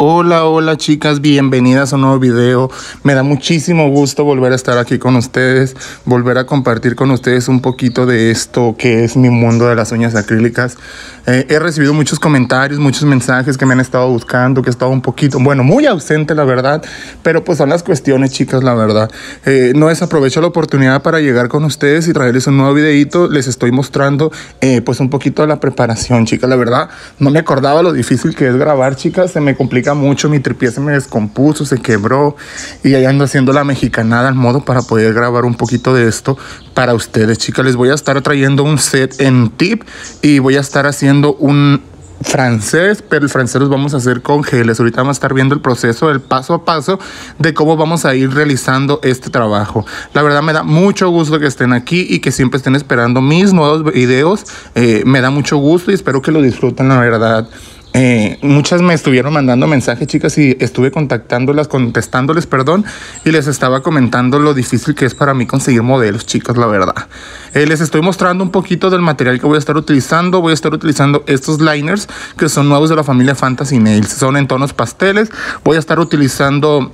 Hola, hola chicas, bienvenidas a un nuevo video. Me da muchísimo gusto volver a estar aquí con ustedes, volver a compartir con ustedes un poquito de esto que es mi mundo de las uñas acrílicas. Eh, he recibido muchos comentarios, muchos mensajes que me han estado buscando, que he estado un poquito, bueno, muy ausente la verdad, pero pues son las cuestiones chicas, la verdad. Eh, no desaprovecho la oportunidad para llegar con ustedes y traerles un nuevo videito. Les estoy mostrando eh, pues un poquito de la preparación, chicas. La verdad, no me acordaba lo difícil que es grabar, chicas. Se me complica mucho, mi tripié se me descompuso, se quebró y ahí ando haciendo la mexicanada al modo para poder grabar un poquito de esto para ustedes, chicas. Les voy a estar trayendo un set en tip y voy a estar haciendo un francés, pero el francés los vamos a hacer con geles. Ahorita vamos a estar viendo el proceso, el paso a paso de cómo vamos a ir realizando este trabajo. La verdad me da mucho gusto que estén aquí y que siempre estén esperando mis nuevos videos. Eh, me da mucho gusto y espero que lo disfruten, la verdad. Eh, muchas me estuvieron mandando mensajes, chicas, y estuve contactándolas, contestándoles, perdón, y les estaba comentando lo difícil que es para mí conseguir modelos, chicas, la verdad. Eh, les estoy mostrando un poquito del material que voy a estar utilizando. Voy a estar utilizando estos liners que son nuevos de la familia Fantasy Nails. Son en tonos pasteles. Voy a estar utilizando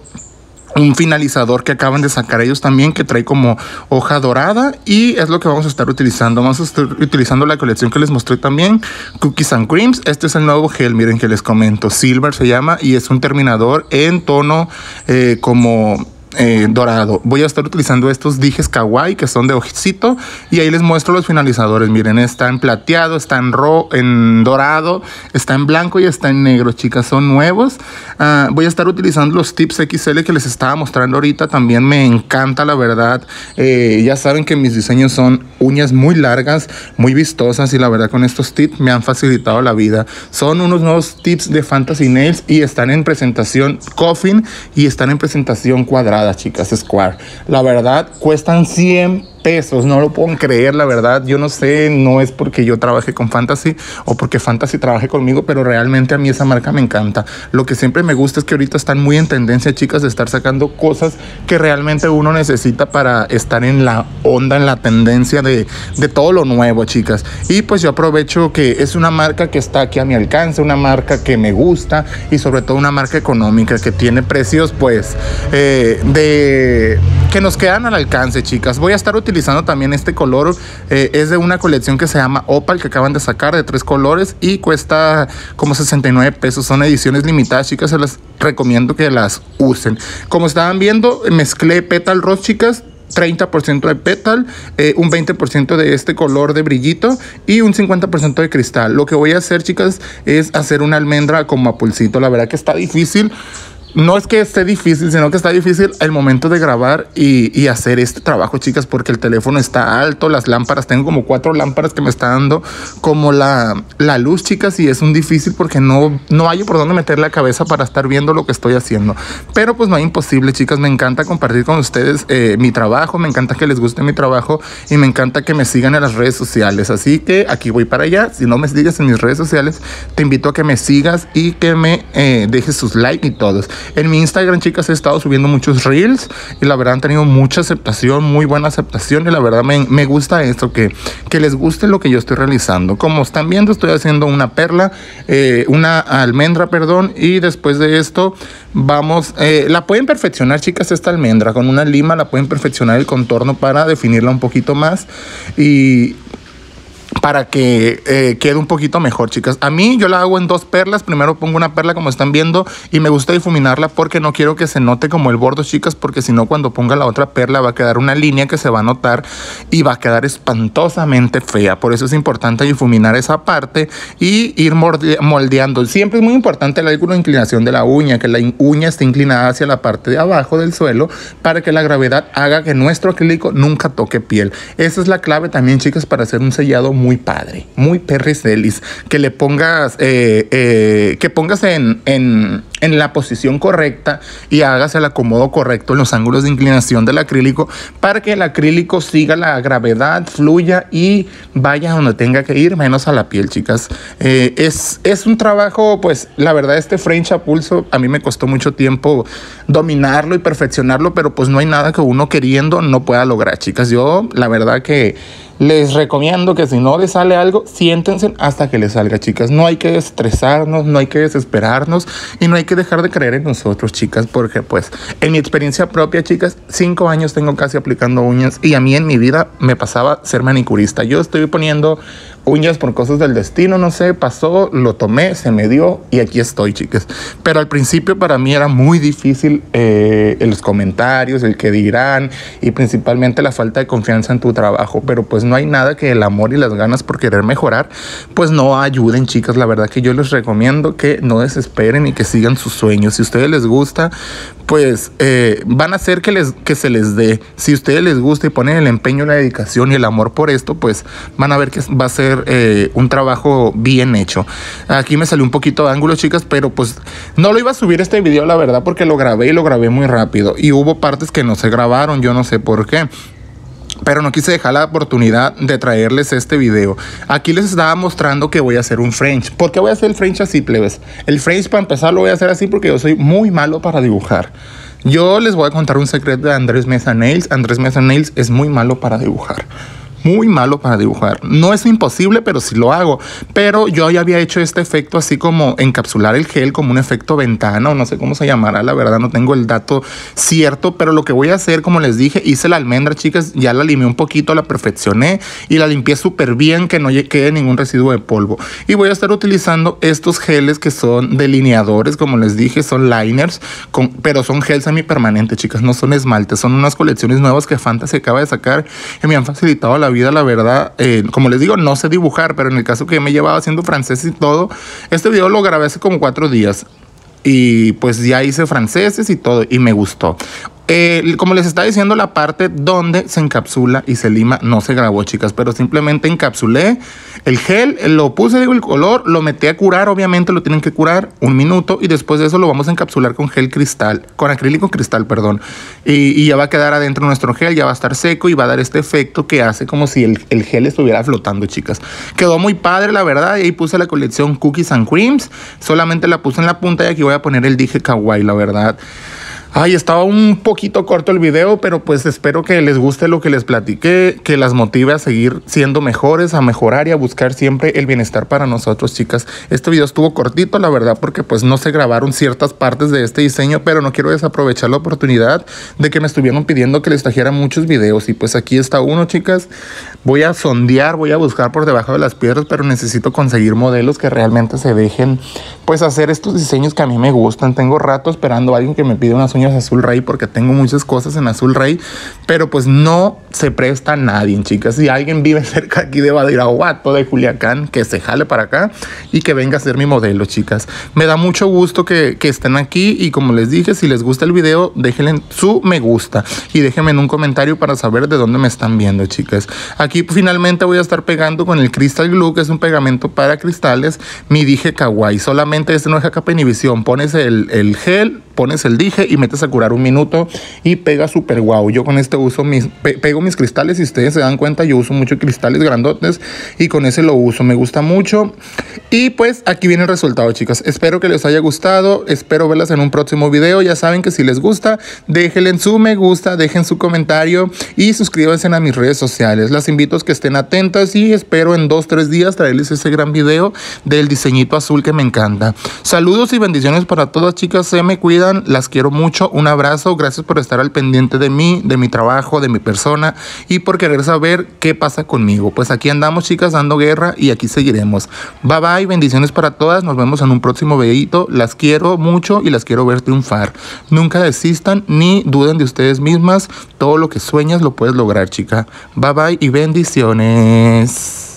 un finalizador que acaban de sacar ellos también que trae como hoja dorada y es lo que vamos a estar utilizando. Vamos a estar utilizando la colección que les mostré también, Cookies and Creams. Este es el nuevo gel, miren que les comento. Silver se llama y es un terminador en tono eh, como eh, dorado. Voy a estar utilizando estos dijes kawaii que son de ojicito y ahí les muestro los finalizadores. Miren, está en plateado, está en, ro en dorado, está en blanco y está en negro, chicas. Son nuevos. Ah, voy a estar utilizando los tips XL que les estaba mostrando ahorita. También me encanta, la verdad. Eh, ya saben que mis diseños son uñas muy largas, muy vistosas y la verdad con estos tips me han facilitado la vida. Son unos nuevos tips de Fantasy Nails y están en presentación coffin y están en presentación cuadrada chicas, Square. La verdad, cuestan 100 pesos, no lo puedo creer, la verdad. Yo no sé, no es porque yo trabaje con Fantasy o porque Fantasy trabaje conmigo, pero realmente a mí esa marca me encanta. Lo que siempre me gusta es que ahorita están muy en tendencia, chicas, de estar sacando cosas que realmente uno necesita para estar en la onda, en la tendencia de, de todo lo nuevo, chicas. Y pues yo aprovecho que es una marca que está aquí a mi alcance, una marca que me gusta y sobre todo una marca económica que tiene precios, pues, eh, de que nos quedan al alcance, chicas. Voy a estar utilizando también este color. Eh, es de una colección que se llama Opal, que acaban de sacar de tres colores y cuesta como 69 pesos. Son ediciones limitadas, chicas. Se las recomiendo que las usen. Como estaban viendo, mezclé Petal Rose, chicas. 30% de petal, eh, un 20% de este color de brillito y un 50% de cristal. Lo que voy a hacer, chicas, es hacer una almendra como a pulsito. La verdad que está difícil no es que esté difícil, sino que está difícil el momento de grabar y, hacer este trabajo, chicas, porque el teléfono está alto, las lámparas, tengo como cuatro lámparas que me está dando como la, luz, chicas, y es un difícil porque no, no hay por dónde meter la cabeza para estar viendo lo que estoy haciendo. Pero pues no hay imposible, chicas, me encanta compartir con ustedes eh, mi trabajo, me encanta que les guste mi trabajo y me encanta que me sigan en las redes sociales. Así que aquí voy para allá. Si no me sigues en mis redes sociales, te invito a que me sigas y que me eh, dejes sus likes y todos. En mi Instagram, chicas, he estado subiendo muchos reels y la verdad han tenido mucha aceptación, muy buena aceptación y la verdad me, gusta esto, que, que les guste lo que yo estoy realizando. Como están viendo, estoy haciendo una perla, eh, una almendra, perdón, y después de esto vamos, eh, la pueden perfeccionar, chicas, esta almendra, con una lima la pueden perfeccionar el contorno para definirla un poquito más y para que eh, quede un poquito mejor, chicas. A mí yo la hago en dos perlas. Primero pongo una perla como están viendo y me gusta difuminarla porque no quiero que se note como el bordo, chicas, porque si no cuando ponga la otra perla va a quedar una línea que se va a notar y va a quedar espantosamente fea. Por eso es importante difuminar esa parte y ir moldeando. Siempre es muy importante la inclinación de la uña, que la uña esté inclinada hacia la parte de abajo del suelo para que la gravedad haga que nuestro acrílico nunca toque piel. Esa es la clave también, chicas, para hacer un sellado muy padre, muy perris delis, que le pongas, eh, eh, que pongas en, en, en, la posición correcta y hagas el acomodo correcto en los ángulos de inclinación del acrílico para que el acrílico siga la gravedad, fluya y vaya donde tenga que ir, menos a la piel, chicas. Eh, es, es un trabajo, pues la verdad, este French a pulso a mí me costó mucho tiempo dominarlo y perfeccionarlo, pero pues no hay nada que uno queriendo no pueda lograr, chicas. Yo, la verdad que les recomiendo que si no les sale algo, siéntense hasta que les salga, chicas. No hay que estresarnos, no hay que desesperarnos y no hay que que dejar de creer en nosotros, chicas, porque pues en mi experiencia propia, chicas, cinco años tengo casi aplicando uñas y a mí en mi vida me pasaba ser manicurista. Yo estoy poniendo uñas por cosas del destino, no sé, pasó, lo tomé, se me dio y aquí estoy, chicas. Pero al principio para mí era muy difícil eh, los comentarios, el que dirán y principalmente la falta de confianza en tu trabajo. Pero pues no hay nada que el amor y las ganas por querer mejorar, pues no ayuden, chicas. La verdad que yo les recomiendo que no desesperen y que sigan sus sueños. Si a ustedes les gusta, pues eh, van a hacer que, les, que se les dé. Si a ustedes les gusta y ponen el empeño, la dedicación y el amor por esto, pues van a ver que va a ser eh, un trabajo bien hecho. Aquí me salió un poquito de ángulo, chicas, pero pues no lo iba a subir este video, la verdad, porque lo grabé y lo grabé muy rápido. Y hubo partes que no se grabaron, yo no sé por qué pero no quise dejar la oportunidad de traerles este video. Aquí les estaba mostrando que voy a hacer un French. ¿Por qué voy a hacer el French así, plebes? El French para empezar lo voy a hacer así porque yo soy muy malo para dibujar. Yo les voy a contar un secreto de Andrés Mesa Nails. Andrés Mesa Nails es muy malo para dibujar muy malo para dibujar. No es imposible, pero sí lo hago. Pero yo ya había hecho este efecto así como encapsular el gel como un efecto ventana o no sé cómo se llamará, la verdad no tengo el dato cierto, pero lo que voy a hacer, como les dije, hice la almendra, chicas, ya la limé un poquito, la perfeccioné y la limpié súper bien, que no quede ningún residuo de polvo. Y voy a estar utilizando estos geles que son delineadores, como les dije, son liners, con, pero son gel semipermanente, chicas, no son esmaltes, son unas colecciones nuevas que Fantasy acaba de sacar que me han facilitado la vida, la verdad, eh, como les digo, no sé dibujar, pero en el caso que me llevaba haciendo francés y todo, este video lo grabé hace como cuatro días. Y pues ya hice franceses y todo, y me gustó. Eh, como les estaba diciendo, la parte donde se encapsula y se lima no se grabó, chicas, pero simplemente encapsulé el gel, lo puse, digo, el color, lo metí a curar, obviamente lo tienen que curar un minuto y después de eso lo vamos a encapsular con gel cristal, con acrílico cristal, perdón. Y, ya va a quedar adentro nuestro gel, ya va a estar seco y va a dar este efecto que hace como si el, el gel estuviera flotando, chicas. Quedó muy padre, la verdad, y ahí puse la colección Cookies and Creams, solamente la puse en la punta y aquí voy a poner el dije kawaii, la verdad. Ay, estaba un poquito corto el video, pero pues espero que les guste lo que les platiqué, que las motive a seguir siendo mejores, a mejorar y a buscar siempre el bienestar para nosotros, chicas. Este video estuvo cortito, la verdad, porque pues no se grabaron ciertas partes de este diseño, pero no quiero desaprovechar la oportunidad de que me estuvieron pidiendo que les trajera muchos videos. Y pues aquí está uno, chicas. Voy a sondear, voy a buscar por debajo de las piedras, pero necesito conseguir modelos que realmente se dejen pues hacer estos diseños que a mí me gustan. Tengo rato esperando a alguien que me pida unas uñas azul rey porque tengo muchas cosas en azul rey, pero pues no se presta a nadie, chicas. Si alguien vive cerca aquí de Badiraguato, de Culiacán, que se jale para acá y que venga a ser mi modelo, chicas. Me da mucho gusto que, estén aquí y como les dije, si les gusta el video, déjenle su me gusta y déjenme en un comentario para saber de dónde me están viendo, chicas. Aquí finalmente voy a estar pegando con el Crystal Glue, que es un pegamento para cristales, mi dije kawaii. Solamente este no es capa inhibición. Pones el gel, pones el dije y metes a curar un minuto y pega súper guau. Yo con este uso mis, pego mis cristales, y ustedes se dan cuenta, yo uso mucho cristales grandotes y con ese lo uso, me gusta mucho. Y pues aquí viene el resultado, chicas. Espero que les haya gustado, espero verlas en un próximo video. Ya saben que si les gusta, déjenle su me gusta, dejen su comentario y suscríbanse a mis redes sociales. Las invito a que estén atentas y espero en dos, tres días traerles ese gran video del diseñito azul que me encanta. Saludos y bendiciones para todas, chicas. Se me las quiero mucho, un abrazo, gracias por estar al pendiente de mí, de mi trabajo, de mi persona y por querer saber qué pasa conmigo. Pues aquí andamos chicas dando guerra y aquí seguiremos. Bye bye, bendiciones para todas, nos vemos en un próximo videito, las quiero mucho y las quiero ver triunfar. Nunca desistan ni duden de ustedes mismas, todo lo que sueñas lo puedes lograr chica. Bye bye y bendiciones.